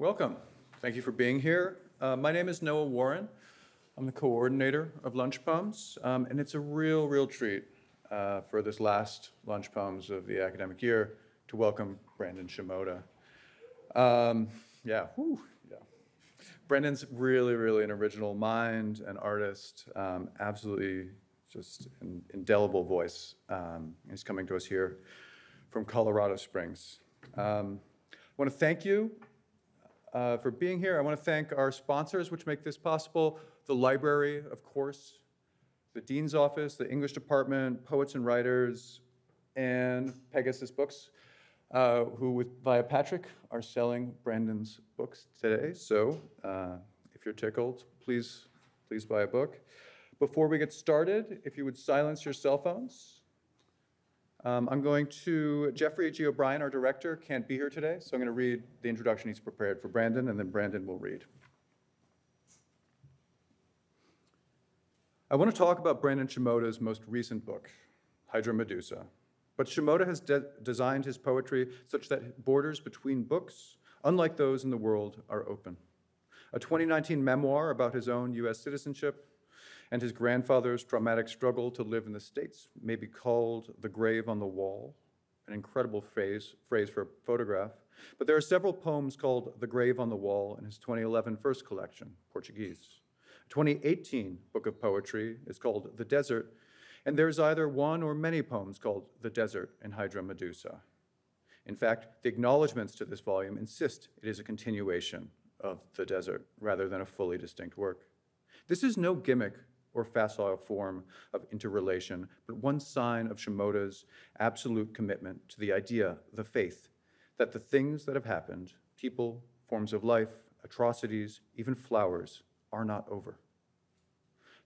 Welcome. Thank you for being here. Uh, my name is Noah Warren. I'm the coordinator of Lunch Poems, um, and it's a real, real treat uh, for this last Lunch Poems of the academic year to welcome Brandon Shimoda. Um, yeah, whew, yeah. Brandon's really, really an original mind, an artist, um, absolutely just an indelible voice. Um, he's coming to us here from Colorado Springs. Um, I want to thank you uh, for being here. I want to thank our sponsors, which make this possible the library, of course, the Dean's Office, the English Department, Poets and Writers, and Pegasus Books, uh, who, with, via Patrick, are selling Brandon's books today. So uh, if you're tickled, please, please buy a book. Before we get started, if you would silence your cell phones. Um, I'm going to, Geoffrey G. O'Brien, our director, can't be here today, so I'm going to read the introduction he's prepared for Brandon, and then Brandon will read. I want to talk about Brandon Shimoda's most recent book, Hydra Medusa. But Shimoda has de designed his poetry such that borders between books, unlike those in the world, are open. A 2019 memoir about his own US citizenship and his grandfather's traumatic struggle to live in the States may be called The Grave on the Wall, an incredible phrase, phrase for a photograph. But there are several poems called The Grave on the Wall in his 2011 first collection, Portuguese. 2018 book of poetry is called The Desert, and there's either one or many poems called The Desert and Hydra Medusa. In fact, the acknowledgments to this volume insist it is a continuation of The Desert rather than a fully distinct work. This is no gimmick or facile form of interrelation, but one sign of Shimoda's absolute commitment to the idea, the faith, that the things that have happened, people, forms of life, atrocities, even flowers, are not over.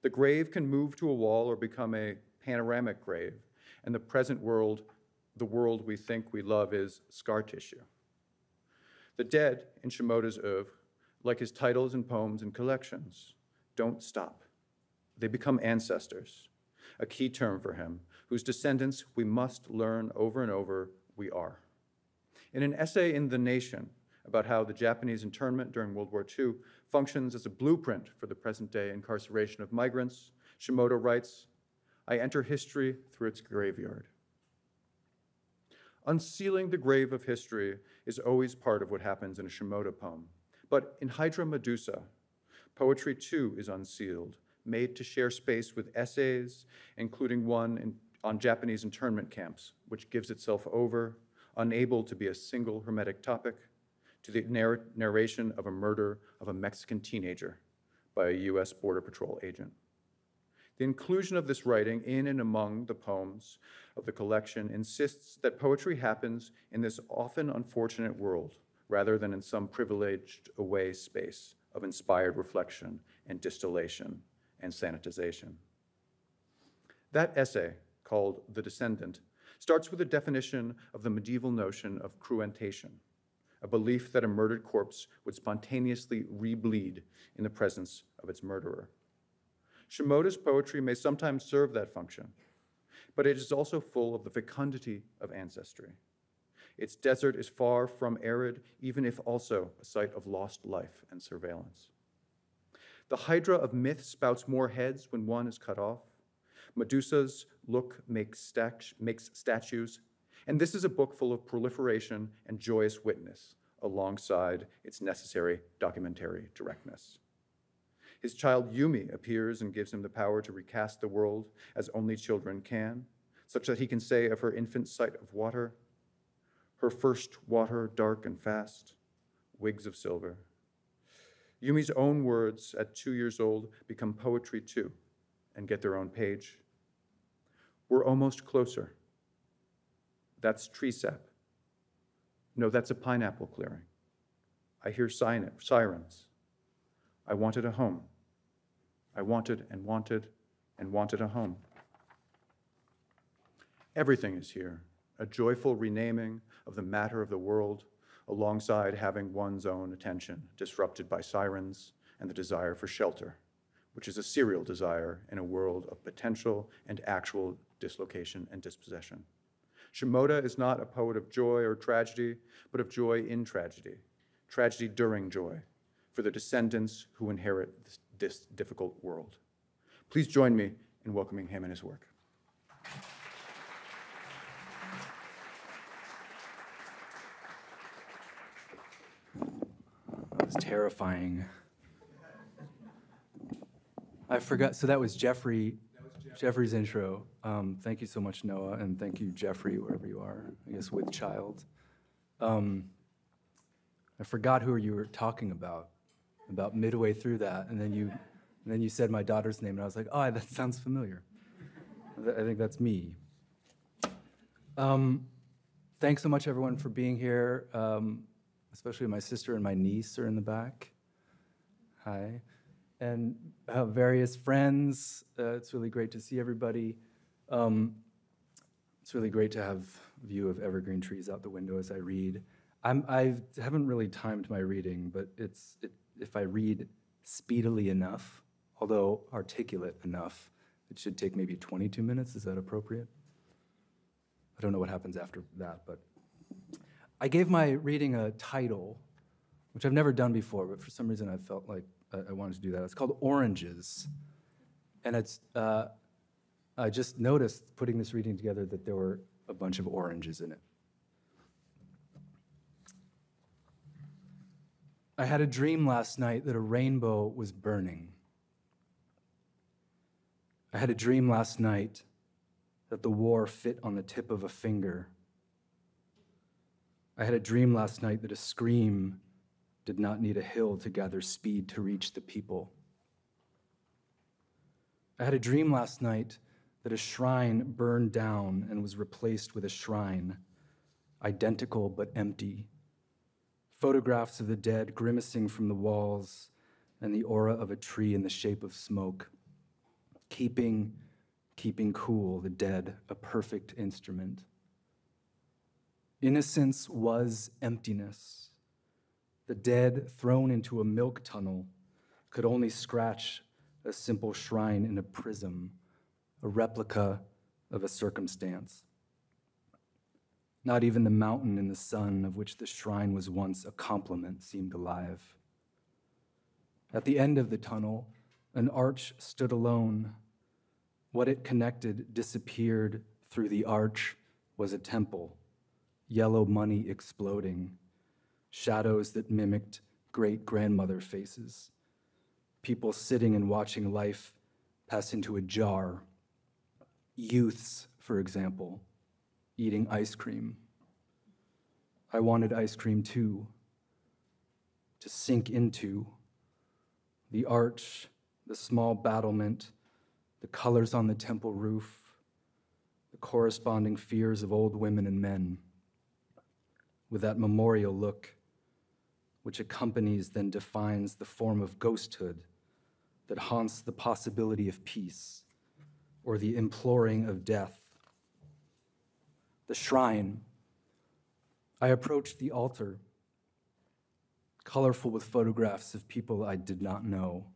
The grave can move to a wall or become a panoramic grave, and the present world, the world we think we love, is scar tissue. The dead in Shimoda's oeuvre, like his titles and poems and collections, don't stop. They become ancestors, a key term for him, whose descendants we must learn over and over we are. In an essay in The Nation about how the Japanese internment during World War II functions as a blueprint for the present day incarceration of migrants, Shimoda writes, I enter history through its graveyard. Unsealing the grave of history is always part of what happens in a Shimoda poem. But in Hydra Medusa, poetry too is unsealed, made to share space with essays, including one in, on Japanese internment camps, which gives itself over, unable to be a single hermetic topic, to the narr narration of a murder of a Mexican teenager by a US Border Patrol agent. The inclusion of this writing in and among the poems of the collection insists that poetry happens in this often unfortunate world rather than in some privileged away space of inspired reflection and distillation and sanitization. That essay, called The Descendant, starts with a definition of the medieval notion of cruentation, a belief that a murdered corpse would spontaneously rebleed in the presence of its murderer. Shimoda's poetry may sometimes serve that function, but it is also full of the fecundity of ancestry. Its desert is far from arid, even if also a site of lost life and surveillance. The hydra of myth spouts more heads when one is cut off. Medusa's look makes, makes statues, and this is a book full of proliferation and joyous witness alongside its necessary documentary directness. His child Yumi appears and gives him the power to recast the world as only children can, such that he can say of her infant sight of water, her first water dark and fast, wigs of silver. Yumi's own words at two years old become poetry too and get their own page. We're almost closer. That's tree sap. No, that's a pineapple clearing. I hear sirens. I wanted a home. I wanted and wanted and wanted a home. Everything is here, a joyful renaming of the matter of the world, alongside having one's own attention disrupted by sirens and the desire for shelter, which is a serial desire in a world of potential and actual dislocation and dispossession. Shimoda is not a poet of joy or tragedy, but of joy in tragedy, tragedy during joy, for the descendants who inherit this, difficult world. Please join me in welcoming him and his work. Terrifying. I forgot. So that was Geoffrey. Geoffrey's intro. Um, thank you so much, Noah, and thank you, Jeffrey, wherever you are. I guess with child. Um, I forgot who you were talking about. About midway through that, and then you, and then you said my daughter's name, and I was like, oh, that sounds familiar. I think that's me. Um, thanks so much, everyone, for being here. Um, especially my sister and my niece are in the back. Hi and uh, various friends. Uh, it's really great to see everybody. Um, it's really great to have view of evergreen trees out the window as I read. I'm, I haven't really timed my reading, but it's it, if I read speedily enough, although articulate enough, it should take maybe 22 minutes. Is that appropriate? I don't know what happens after that, but I gave my reading a title, which I've never done before, but for some reason I felt like I wanted to do that. It's called Oranges. And it's, uh, I just noticed putting this reading together that there were a bunch of oranges in it. I had a dream last night that a rainbow was burning. I had a dream last night that the war fit on the tip of a finger. I had a dream last night that a scream did not need a hill to gather speed to reach the people. I had a dream last night that a shrine burned down and was replaced with a shrine, identical but empty. Photographs of the dead grimacing from the walls, and the aura of a tree in the shape of smoke. Keeping, keeping cool, the dead, a perfect instrument. Innocence was emptiness the dead thrown into a milk tunnel could only scratch a simple shrine in a prism, a replica of a circumstance. Not even the mountain in the sun of which the shrine was once a complement seemed alive. At the end of the tunnel, an arch stood alone. What it connected disappeared through the arch was a temple, yellow money exploding shadows that mimicked great grandmother faces, people sitting and watching life pass into a jar, youths, for example, eating ice cream. I wanted ice cream too, to sink into the arch, the small battlement, the colors on the temple roof, the corresponding fears of old women and men, with that memorial look which accompanies then defines the form of ghosthood that haunts the possibility of peace or the imploring of death. The shrine. I approached the altar, colorful with photographs of people I did not know,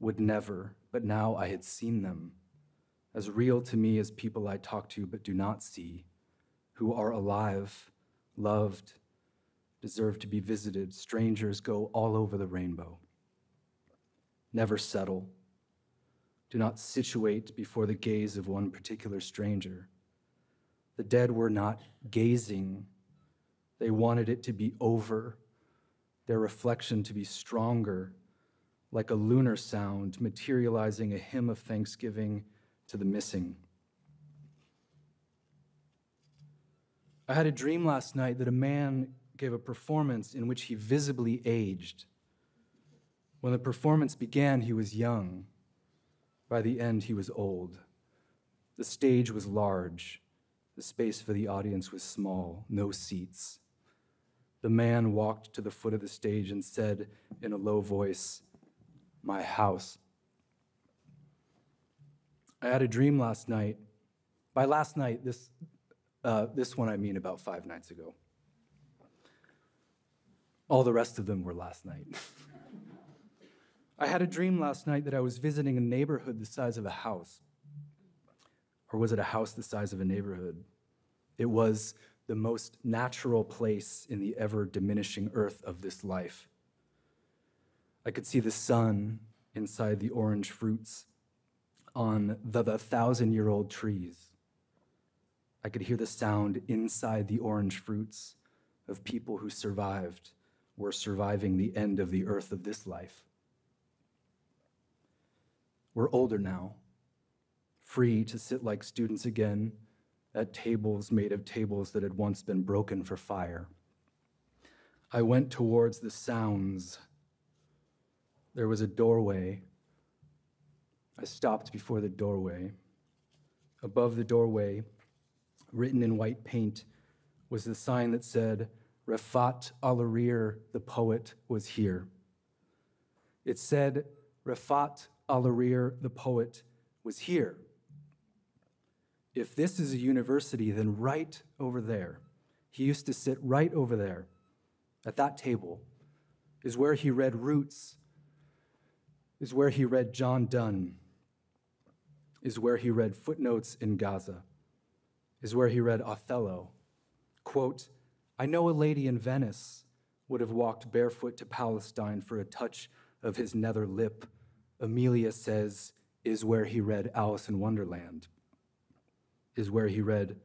would never, but now I had seen them, as real to me as people I talk to but do not see, who are alive, loved, deserve to be visited. Strangers go all over the rainbow. Never settle. Do not situate before the gaze of one particular stranger. The dead were not gazing, they wanted it to be over, their reflection to be stronger, like a lunar sound materializing a hymn of thanksgiving to the missing. I had a dream last night that a man gave a performance in which he visibly aged. When the performance began, he was young. By the end, he was old. The stage was large. The space for the audience was small, no seats. The man walked to the foot of the stage and said in a low voice, My house. I had a dream last night. By last night, this, uh, this one I mean about five nights ago. All the rest of them were last night. I had a dream last night that I was visiting a neighborhood the size of a house. Or was it a house the size of a neighborhood? It was the most natural place in the ever diminishing earth of this life. I could see the sun inside the orange fruits on the, the thousand year old trees. I could hear the sound inside the orange fruits of people who survived, were surviving the end of the earth of this life. We're older now, free to sit like students again at tables made of tables that had once been broken for fire. I went towards the sounds. There was a doorway. I stopped before the doorway. Above the doorway, written in white paint, was the sign that said, Refaat Alareer, the poet, was here. It said, Refaat Alareer, the poet, was here. If this is a university, then right over there, he used to sit right over there at that table, is where he read Roots, is where he read John Donne, is where he read Footnotes in Gaza, is where he read Othello. Quote, I know a lady in Venice would have walked barefoot to Palestine for a touch of his nether lip. Emilia says, is where he read Alice in Wonderland is where he read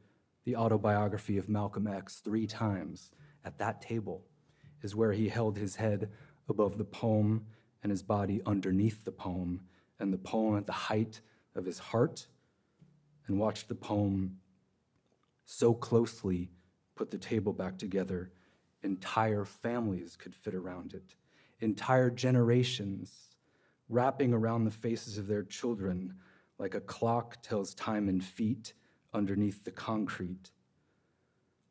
the autobiography of Malcolm X three times. At that table is where he held his head above the poem and his body underneath the poem, and the poem at the height of his heart, and watched the poem so closely put the table back together, entire families could fit around it, entire generations wrapping around the faces of their children like a clock tells time in feet underneath the concrete,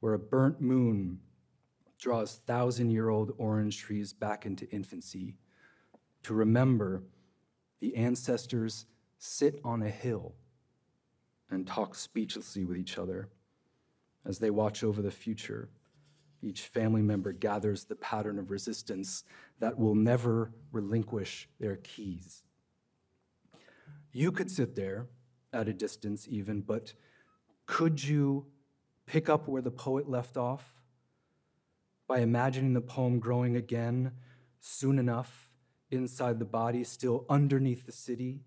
where a burnt moon draws thousand year old orange trees back into infancy, to remember the ancestors sit on a hill and talk speechlessly with each other as they watch over the future. Each family member gathers the pattern of resistance that will never relinquish their keys. You could sit there at a distance, even, but could you pick up where the poet left off by imagining the poem growing again soon enough inside the body, still underneath the city,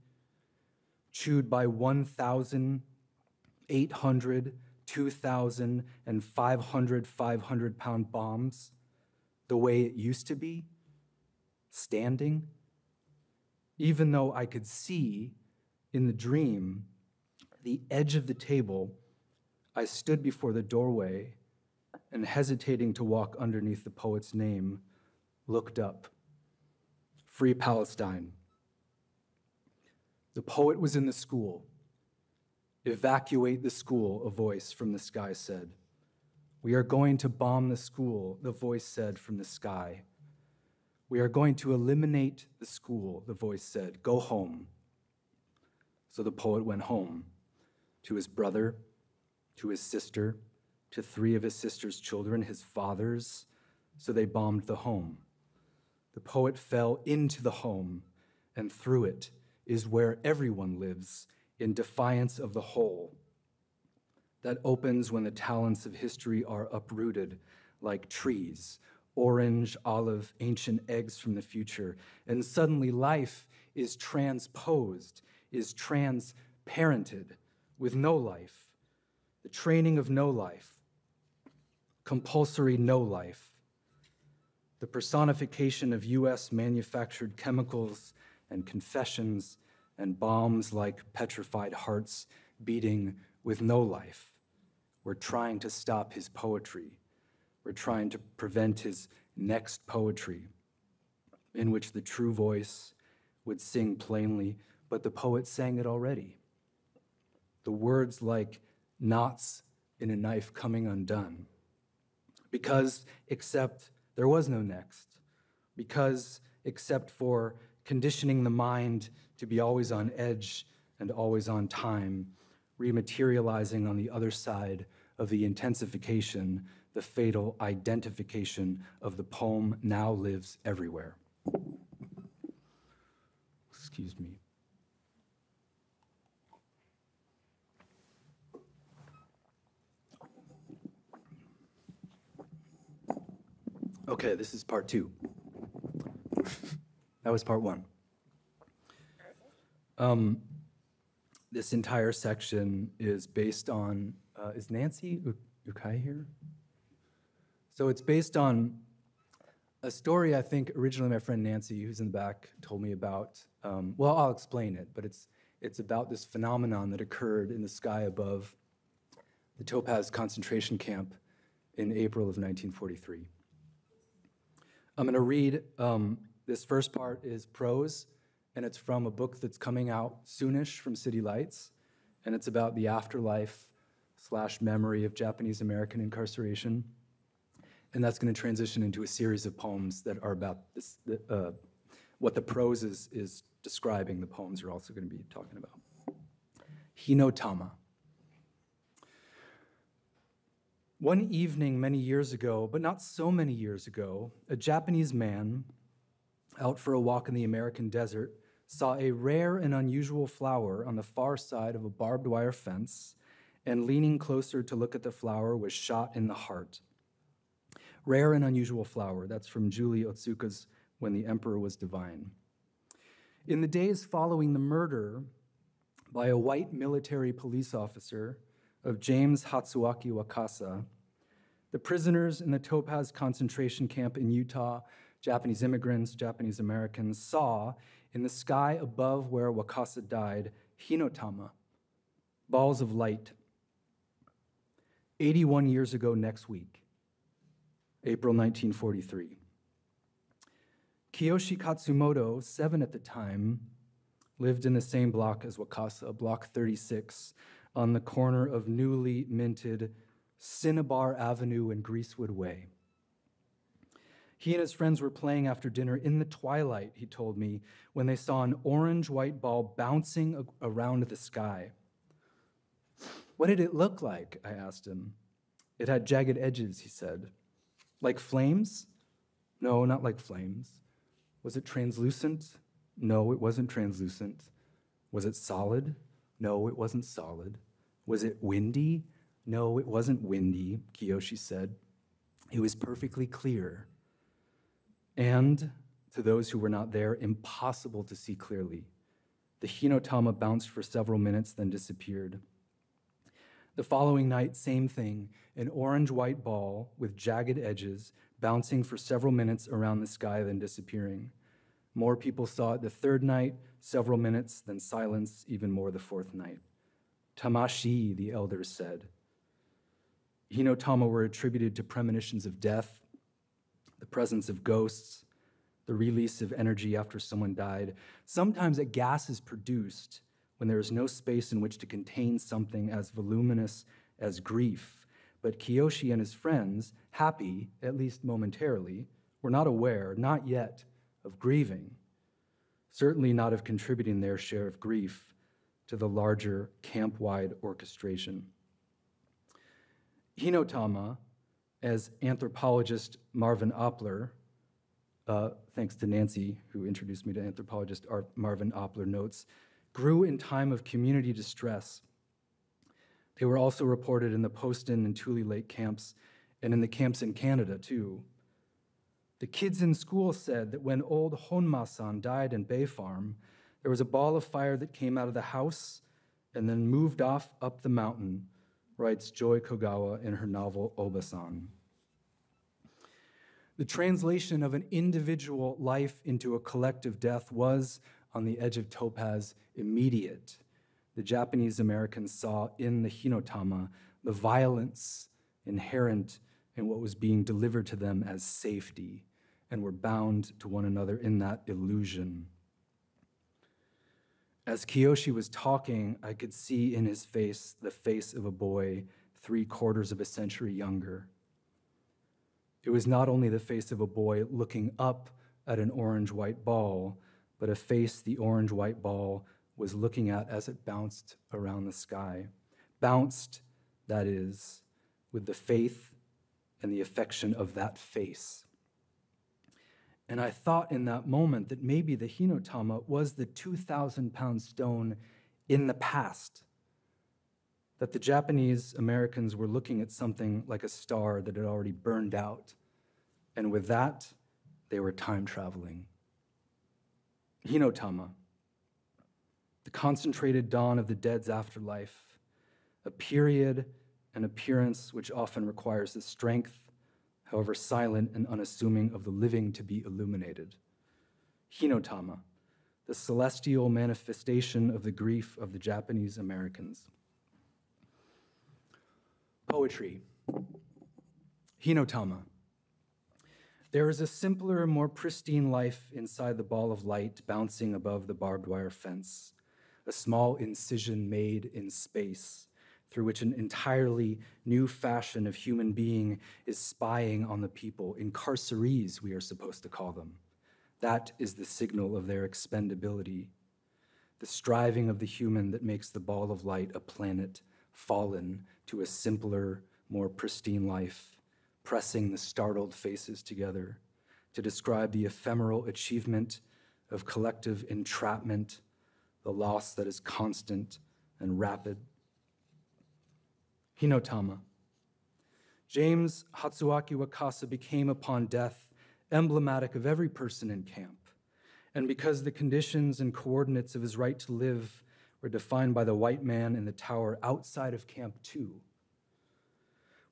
chewed by 1,800, 2,000, and 500 500 pound bombs, the way it used to be, standing? Even though I could see in the dream the edge of the table I stood before the doorway and, hesitating to walk underneath the poet's name, looked up. Free Palestine. The poet was in the school. Evacuate the school, a voice from the sky said. We are going to bomb the school, the voice said from the sky. We are going to eliminate the school, the voice said. Go home. So the poet went home to his brother to his sister, to three of his sister's children, his father's, so they bombed the home. The poet fell into the home, and through it is where everyone lives in defiance of the whole. That opens when the talents of history are uprooted like trees, orange, olive, ancient eggs from the future, and suddenly life is transposed, is transparented with no life the training of no life, compulsory no life, the personification of US manufactured chemicals and confessions and bombs like petrified hearts beating with no life. We're trying to stop his poetry. We're trying to prevent his next poetry, in which the true voice would sing plainly, but the poet sang it already. The words like knots in a knife coming undone. Because, except there was no next. Because, except for conditioning the mind to be always on edge and always on time, rematerializing on the other side of the intensification, the fatal identification of the poem now lives everywhere. Excuse me. Okay, this is part two. that was part one. Um, this entire section is based on, uh, is Nancy Ukai here? So it's based on a story I think originally my friend Nancy, who's in the back, told me about. Um, well, I'll explain it, but it's, it's about this phenomenon that occurred in the sky above the Topaz concentration camp in April of 1943. I'm going to read um, this first part is prose, and it's from a book that's coming out soonish from City Lights, and it's about the afterlife slash memory of Japanese American incarceration. And that's going to transition into a series of poems that are about this, uh, what the prose is, is describing. The poems are also going to be talking about. Hinotama. One evening many years ago, but not so many years ago, a Japanese man out for a walk in the American desert saw a rare and unusual flower on the far side of a barbed wire fence, and leaning closer to look at the flower was shot in the heart. Rare and unusual flower, that's from Julie Otsuka's When the Emperor Was Divine. In the days following the murder by a white military police officer of James Hatsuaki Wakasa, the prisoners in the Topaz concentration camp in Utah, Japanese immigrants, Japanese Americans, saw in the sky above where Wakasa died Hinotama, balls of light. 81 years ago next week, April 1943. Kiyoshi Katsumoto, seven at the time, lived in the same block as Wakasa, Block 36, on the corner of newly minted Cinnabar Avenue and Greasewood Way. He and his friends were playing after dinner in the twilight, he told me, when they saw an orange white ball bouncing around the sky. What did it look like? I asked him. It had jagged edges, he said. Like flames? No, not like flames. Was it translucent? No, it wasn't translucent. Was it solid? No, it wasn't solid. Was it windy? No, it wasn't windy, Kiyoshi said. It was perfectly clear. And to those who were not there, impossible to see clearly. The Hinotama bounced for several minutes, then disappeared. The following night, same thing an orange white ball with jagged edges bouncing for several minutes around the sky, then disappearing. More people saw it the third night, several minutes, then silence, even more the fourth night. Tamashi, the elders said. Hinotama were attributed to premonitions of death, the presence of ghosts, the release of energy after someone died. Sometimes a gas is produced when there is no space in which to contain something as voluminous as grief. But Kiyoshi and his friends, happy, at least momentarily, were not aware, not yet, of grieving, certainly not of contributing their share of grief to the larger camp wide orchestration. Hinotama, as anthropologist Marvin Opler, uh, thanks to Nancy, who introduced me to anthropologist Marvin Opler, notes, grew in time of community distress. They were also reported in the Poston and Tule Lake camps and in the camps in Canada, too. The kids in school said that when old Honma-san died in Bay Farm, there was a ball of fire that came out of the house and then moved off up the mountain writes Joy Kogawa in her novel Obasan. The translation of an individual life into a collective death was, on the edge of Topaz, immediate. The Japanese Americans saw in the Hinotama the violence inherent in what was being delivered to them as safety and were bound to one another in that illusion. As Kiyoshi was talking, I could see in his face the face of a boy three quarters of a century younger. It was not only the face of a boy looking up at an orange white ball, but a face the orange white ball was looking at as it bounced around the sky. Bounced, that is, with the faith and the affection of that face. And I thought in that moment that maybe the Hinotama was the 2,000 pound stone in the past. That the Japanese Americans were looking at something like a star that had already burned out and with that, they were time traveling. Hinotama, the concentrated dawn of the dead's afterlife, a period an appearance which often requires the strength, however silent and unassuming, of the living to be illuminated. Hinotama, the celestial manifestation of the grief of the Japanese Americans. Poetry. Hinotama. There is a simpler, more pristine life inside the ball of light bouncing above the barbed wire fence, a small incision made in space through which an entirely new fashion of human being is spying on the people, incarcerees, we are supposed to call them. That is the signal of their expendability, the striving of the human that makes the ball of light a planet fallen to a simpler, more pristine life, pressing the startled faces together to describe the ephemeral achievement of collective entrapment, the loss that is constant and rapid. Hinotama. James Hatsuaki Wakasa became upon death emblematic of every person in camp. And because the conditions and coordinates of his right to live were defined by the white man in the tower outside of Camp 2.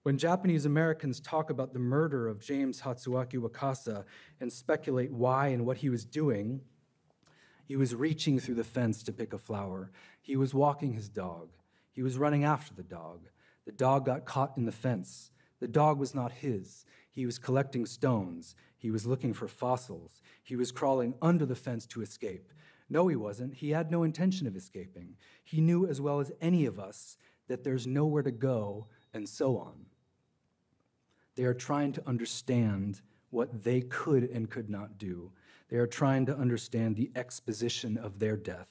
When Japanese Americans talk about the murder of James Hatsuaki Wakasa and speculate why and what he was doing, he was reaching through the fence to pick a flower. He was walking his dog. He was running after the dog. The dog got caught in the fence. The dog was not his. He was collecting stones. He was looking for fossils. He was crawling under the fence to escape. No, he wasn't. He had no intention of escaping. He knew as well as any of us that there's nowhere to go, and so on. They are trying to understand what they could and could not do. They are trying to understand the exposition of their death.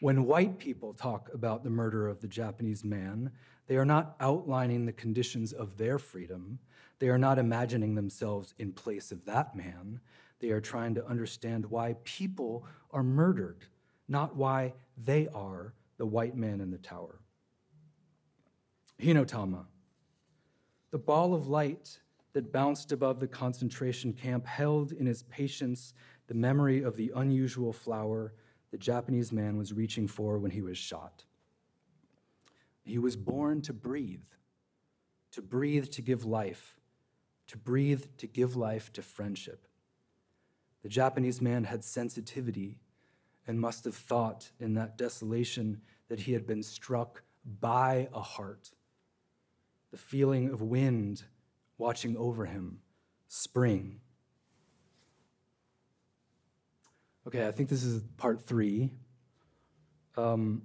When white people talk about the murder of the Japanese man, they are not outlining the conditions of their freedom. They are not imagining themselves in place of that man. They are trying to understand why people are murdered, not why they are the white man in the tower. Hinotama, the ball of light that bounced above the concentration camp held in his patience the memory of the unusual flower the Japanese man was reaching for when he was shot. He was born to breathe, to breathe to give life, to breathe to give life to friendship. The Japanese man had sensitivity and must have thought in that desolation that he had been struck by a heart. The feeling of wind watching over him, spring. Okay, I think this is part three. Um,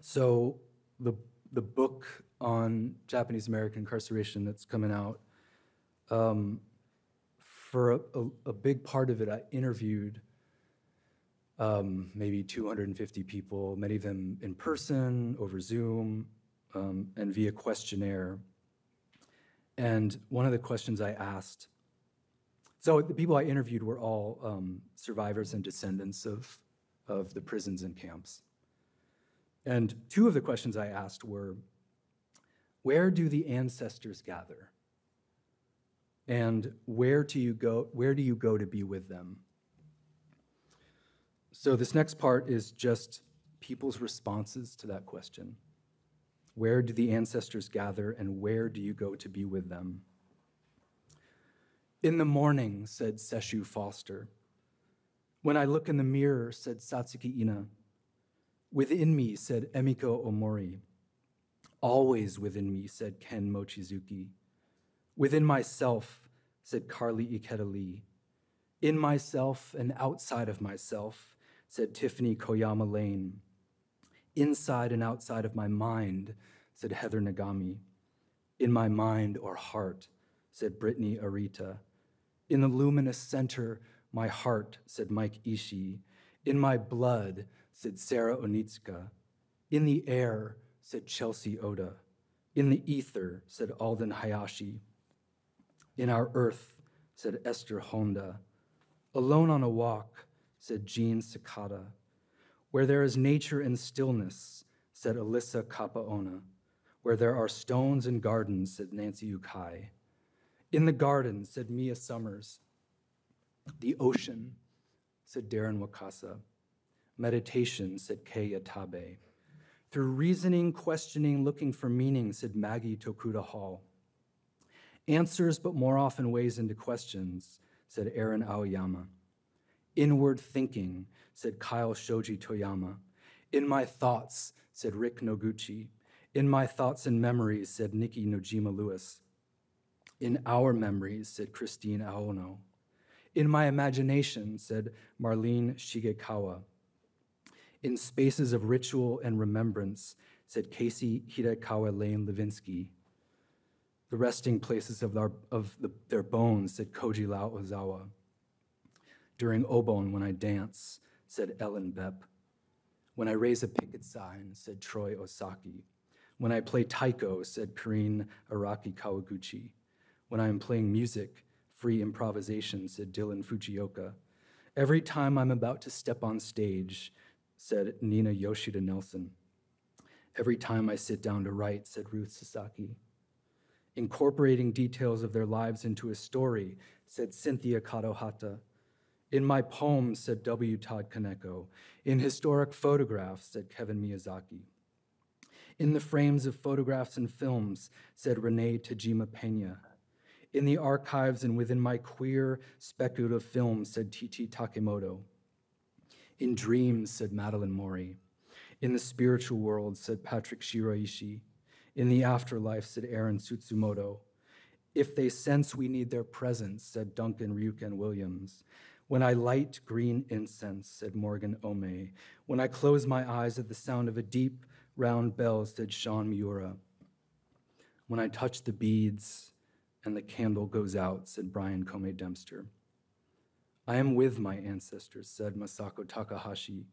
so the the book on Japanese American incarceration that's coming out. Um, for a, a, a, big part of it, I interviewed um, maybe 250 people, many of them in person, over Zoom, um, and via questionnaire. And one of the questions I asked so the people I interviewed were all um, survivors and descendants of, of the prisons and camps. And two of the questions I asked were where do the ancestors gather? And where do you go, where do you go to be with them? So this next part is just people's responses to that question. Where do the ancestors gather and where do you go to be with them? In the morning, said Sesshu Foster. When I look in the mirror, said Satsuki Ina. Within me, said Emiko Omori. Always within me, said Ken Mochizuki. Within myself, said Carly Ikeda Lee. In myself and outside of myself, said Tiffany Koyama Lane. Inside and outside of my mind, said Heather Nagami. In my mind or heart, said Brittany Arita. In the luminous center, my heart, said Mike Ishii. In my blood, said Sarah Onitsuka. In the air, said Chelsea Oda. In the ether, said Alden Hayashi. In our earth, said Esther Honda. Alone on a walk, said Jean Sakata. Where there is nature and stillness, said Alyssa Kapaona. Where there are stones and gardens, said Nancy Ukai. In the garden, said Mia Summers. The ocean, said Darren Wakasa. Meditation, said Kei Tabe. Through reasoning, questioning, looking for meaning, said Maggie Tokuda Hall. Answers, but more often ways into questions, said Aaron Aoyama. Inward thinking, said Kyle Shoji Toyama. In my thoughts, said Rick Noguchi. In my thoughts and memories, said Nikki Nojima Louis. In our memories, said Christine Aono. In my imagination, said Marlene Shigekawa. In spaces of ritual and remembrance, said Casey Hidekawa Lane Levinsky. The resting places of, their, of the, their bones, said Koji Lau Ozawa. During Obon, when I dance, said Ellen Bepp. When I raise a picket sign, said Troy Osaki. When I play taiko, said Karine Araki Kawaguchi. When I am playing music, free improvisation, said Dylan Fujioka. Every time I'm about to step on stage, said Nina Yoshida Nelson. Every time I sit down to write, said Ruth Sasaki. Incorporating details of their lives into a story, said Cynthia Kadohata. In my poems, said W. Todd Kaneko. In historic photographs, said Kevin Miyazaki. In the frames of photographs and films, said Renee Tajima Pena. In the archives and within my queer, speculative films, said Tichi Takemoto. In dreams, said Madeline Mori. In the spiritual world, said Patrick Shiraishi. In the afterlife, said Aaron Sutsumoto. If they sense we need their presence, said Duncan Ryuken Williams. When I light green incense, said Morgan Ome. When I close my eyes at the sound of a deep, round bell, said Sean Miura. When I touch the beads and the candle goes out, said Brian Komei Dempster. I am with my ancestors, said Masako Takahashi.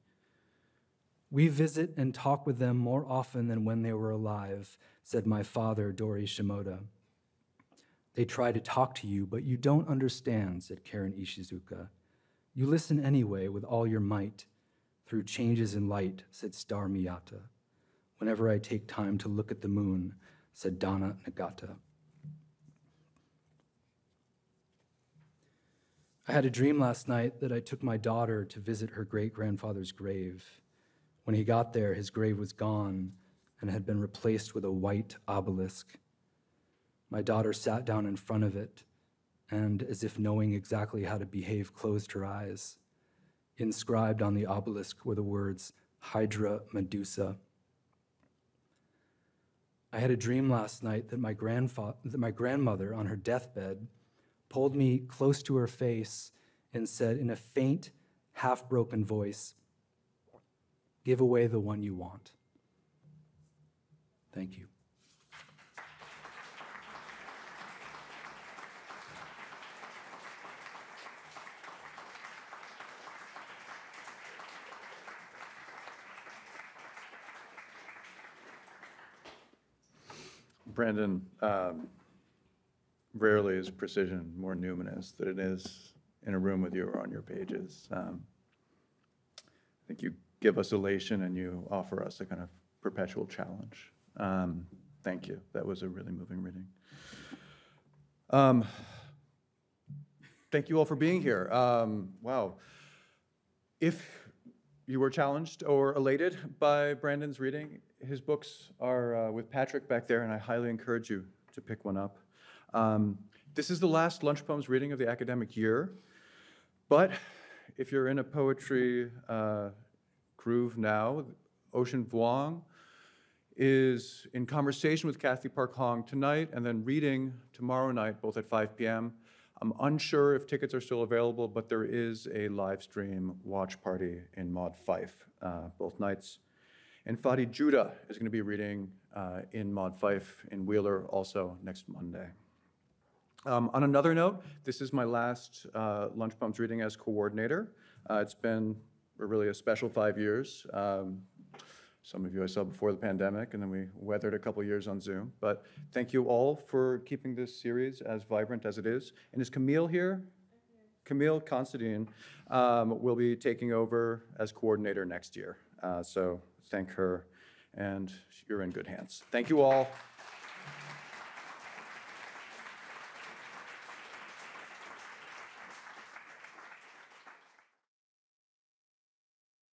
We visit and talk with them more often than when they were alive, said my father, Dori Shimoda. They try to talk to you, but you don't understand, said Karen Ishizuka. You listen anyway with all your might. Through changes in light, said Star Miyata. Whenever I take time to look at the moon, said Donna Nagata. I had a dream last night that I took my daughter to visit her great grandfather's grave. When he got there, his grave was gone and had been replaced with a white obelisk. My daughter sat down in front of it and, as if knowing exactly how to behave, closed her eyes. Inscribed on the obelisk were the words Hydra Medusa. I had a dream last night that my, grandfa- that my grandmother, on her deathbed, pulled me close to her face and said in a faint, half broken voice, Give away the one you want. Thank you. Brandon, um, rarely is precision more numinous than it is in a room with you or on your pages. Um, I think you give us elation and you offer us a kind of perpetual challenge. Um, thank you. That was a really moving reading. Um, thank you all for being here. Um, wow. If you were challenged or elated by Brandon's reading, his books are uh, with Patrick back there, and I highly encourage you to pick one up. Um, this is the last Lunch Poems reading of the academic year, but if you're in a poetry uh, groove now, Ocean Vuong is in conversation with Cathy Park Hong tonight and then reading tomorrow night, both at 5 p.m. I'm unsure if tickets are still available, but there is a live stream watch party in Maude Fife uh, both nights. And Fady Joudah is going to be reading uh, in Maude Fife in Wheeler also next Monday. Um, on another note, this is my last uh, Lunch Poems reading as coordinator. Uh, it's been really a special five years. Um, some of you I saw before the pandemic, and then we weathered a couple years on Zoom. But thank you all for keeping this series as vibrant as it is. And is Camille here? Camille Considine um, will be taking over as coordinator next year. Uh, so thank her, and you're in good hands. Thank you all.